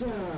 Action!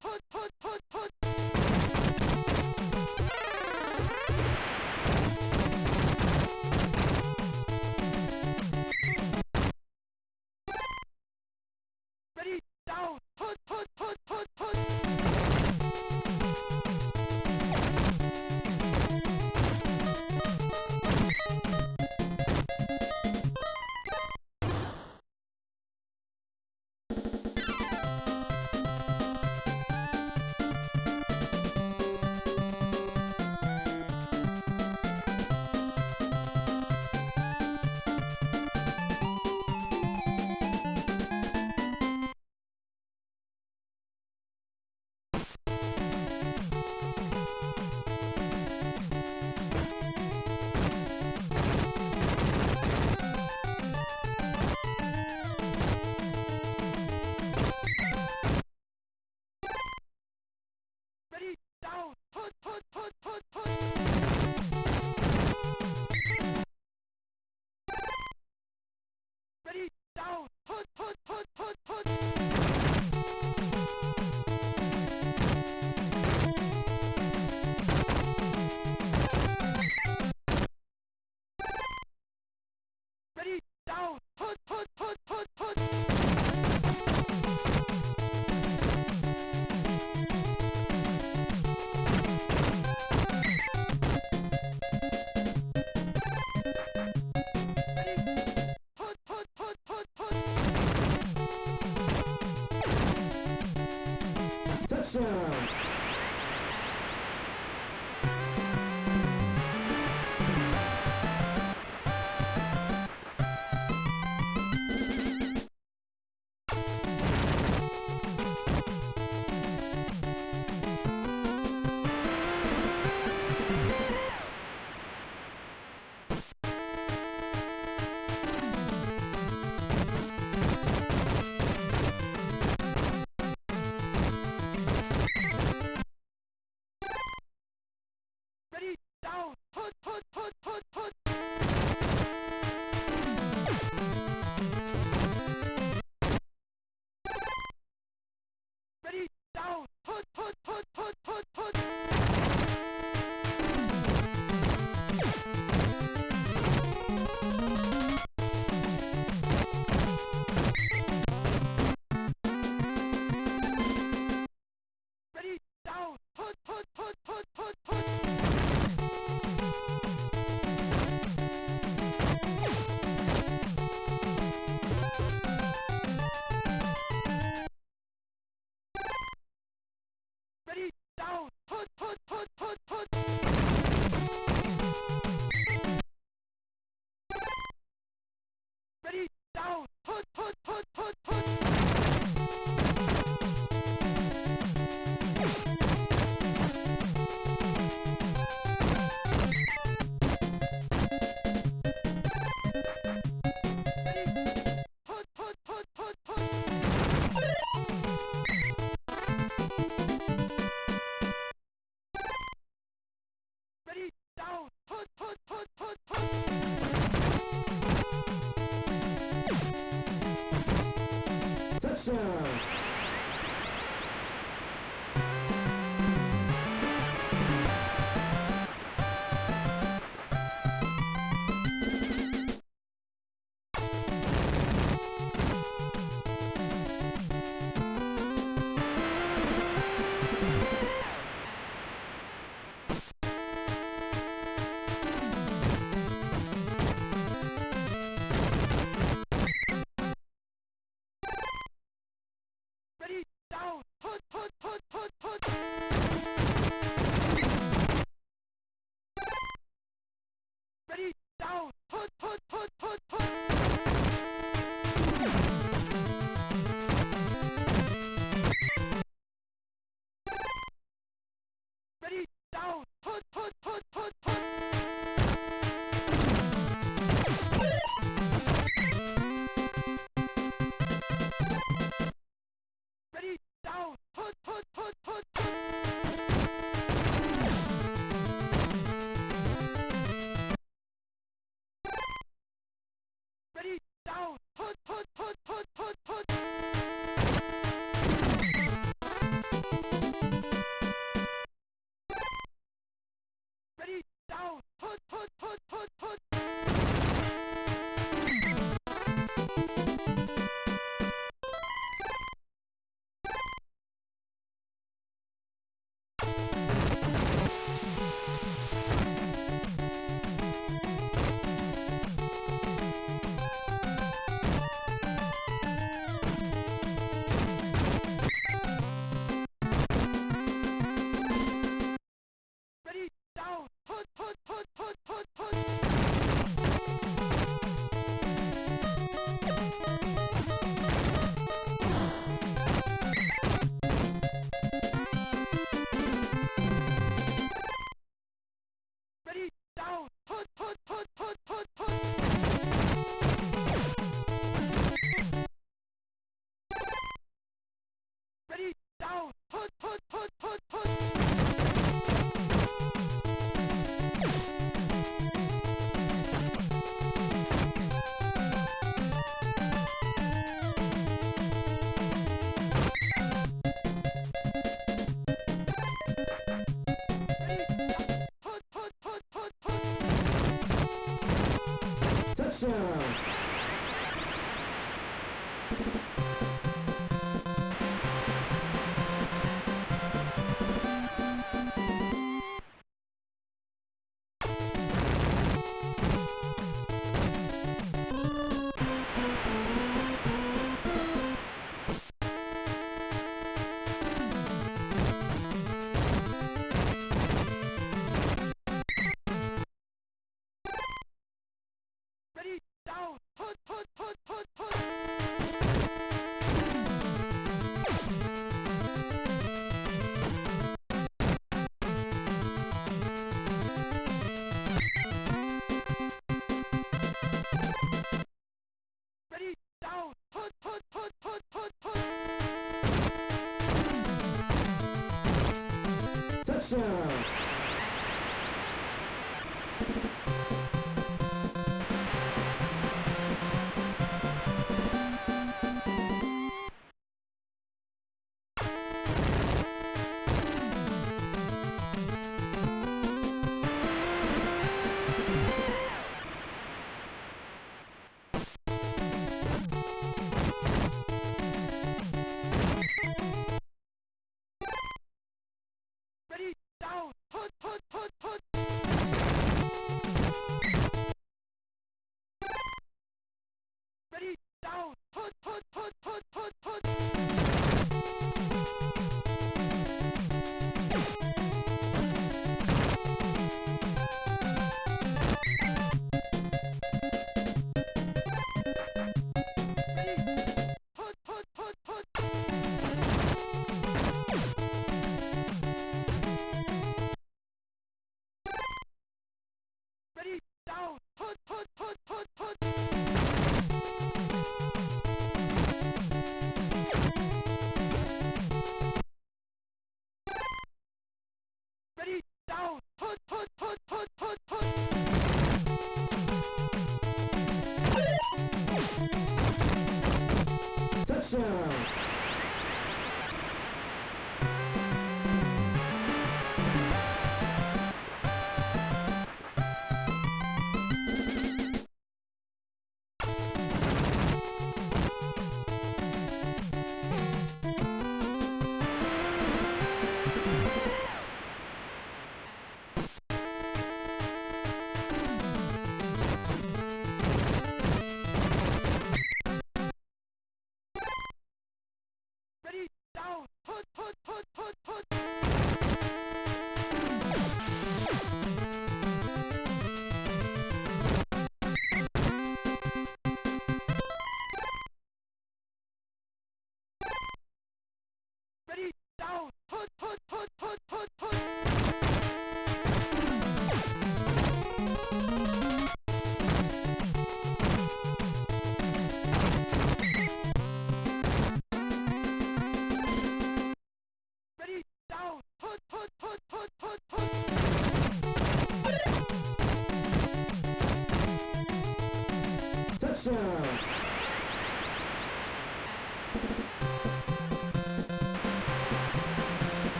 ha!